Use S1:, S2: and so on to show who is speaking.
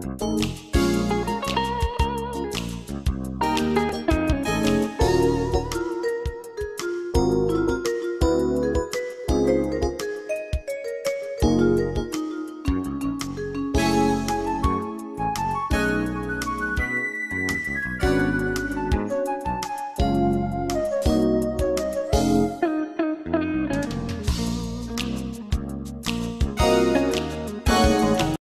S1: Bye.